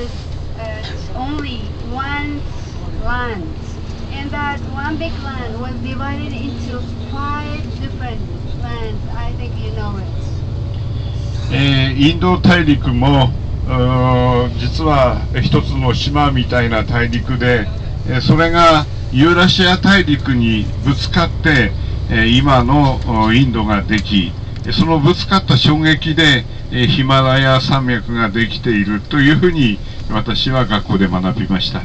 was uh, only one land, and that one big land was divided into five different lands. I think you know it. えーインド大陸も実は一つの島みたいな大陸で、えーそれがユーラシア大陸にぶつかって、えー今のインドができそのぶつかった衝撃で、えー、ヒマラヤ山脈ができているというふうに私は学校で学びました。